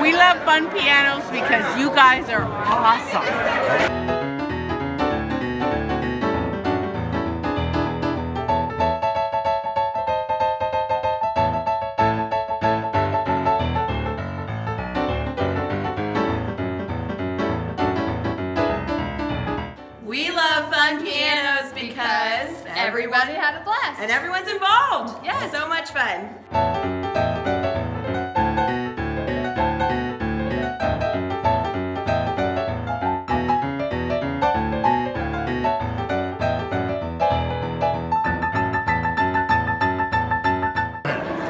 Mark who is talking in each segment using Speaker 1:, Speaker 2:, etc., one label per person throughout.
Speaker 1: We love fun pianos because you guys are awesome.
Speaker 2: We love fun pianos because
Speaker 3: Everybody had a blast.
Speaker 2: and everyone's involved.
Speaker 3: Yes.
Speaker 2: So much fun.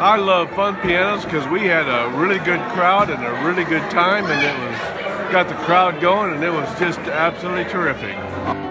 Speaker 4: I love fun pianos because we had a really good crowd and a really good time, and it was got the crowd going, and it was just absolutely terrific.